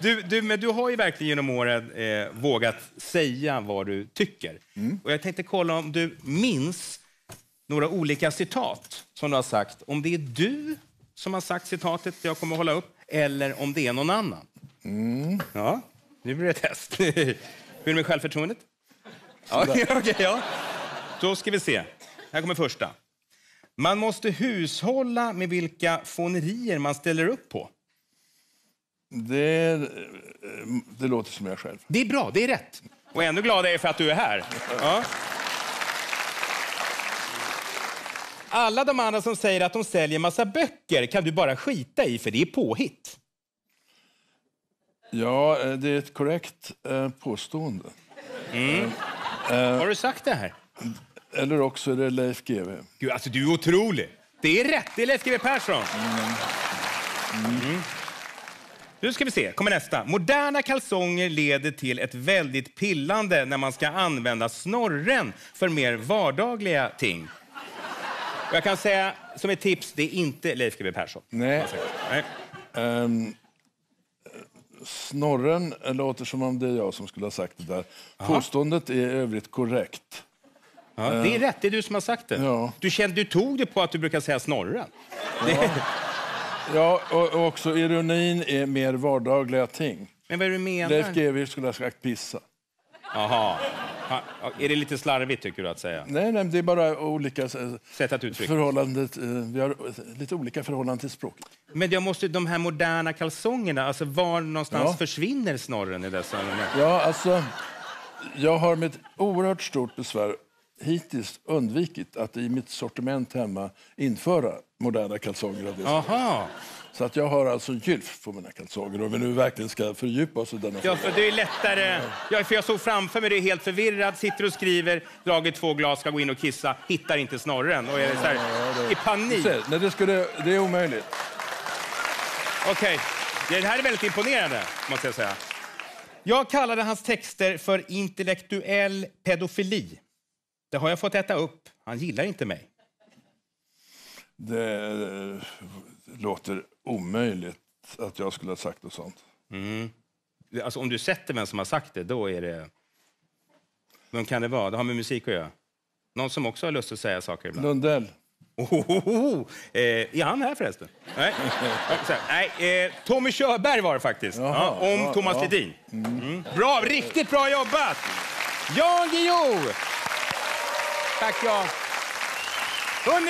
Du, du, men du har ju verkligen genom åren eh, vågat säga vad du tycker. Och jag tänkte kolla om du minns några olika citat som du har sagt. Om det är du som har sagt citatet jag kommer att hålla upp eller om det är någon annan. Ja, nu blir det test. Hur är det med självförtroendet? Ja, okej, ja. Då ska vi se. Här kommer första. Man måste hushålla med vilka fånerier man ställer upp på. Det, eh, det låter som jag själv. Det är bra, det är rätt. Och ännu gladare är jag för att du är här. Ja. Alla de andra som säger att de säljer massa böcker kan du bara skita i, för det är påhitt. Ja, eh, det är ett korrekt eh, påstående. Har du sagt det här? Eller också är det Leif GW. Gud, alltså du är otrolig. Det är rätt, det är Leif GW Persson. Mm. Nu ska vi se, kommer nästa. Moderna kalsonger leder till ett väldigt pillande när man ska använda snorren för mer vardagliga ting. Och Jag kan säga som ett tips, det är inte Leif GW Persson. Nej, Nej. ehm, Snorren låter som om det är jag som skulle ha sagt det där. Påståendet är i övrigt korrekt. Ja, det är rätt, det är du som har sagt det. Ja. Du, kände, du tog det på att du brukar säga snorren. Det, Ja, och, också ironin är mer vardagliga ting. men vad är det du menar? Leif GW skulle ha sagt pissa. Jaha. Ha, är det lite slarvigt tycker du att säga? Nej, nej, det är bara olika eh, Sätt att uttrycka. förhållandet. eh, Vi har lite olika förhållanden till språket. Men jag måste, de här moderna kalsongerna, alltså var någonstans Ja. försvinner snorren i dessa? Ja, alltså, jag har med ett oerhört stort besvär hittills undvikit att i mitt sortiment hemma införa moderna kalsonger av det. Aha. Så att jag har alltså gylf på mina kalsonger. Om vi nu verkligen ska fördjupa oss i denna Ja, för det är lättare. Ja, för jag såg framför mig, det är helt förvirrad, sitter och skriver, dragit två glas, ska gå in och kissa, hittar inte snorren och är så här, i panik. Se, Nej, det, skulle, det är omöjligt. Okej, det här är väldigt imponerande, måste jag säga. Jag kallade hans texter för intellektuell pedofili. Det har jag fått äta upp. Han gillar inte mig. Det eh, låter omöjligt att jag skulle ha sagt något sånt. Alltså, om du sätter vem som har sagt det, då är det... Vem kan det vara? Det har med musik att göra. Någon som också har lust att säga saker ibland. Lundell. Eh, är han här förresten? Nej, nej eh, Tommy Körberg var det faktiskt. Jaha, ja, om ja, Thomas ja. Ledin. Mm. Bra, riktigt bra jobbat! Jan Guillou! Tack, Jan. Hörrni!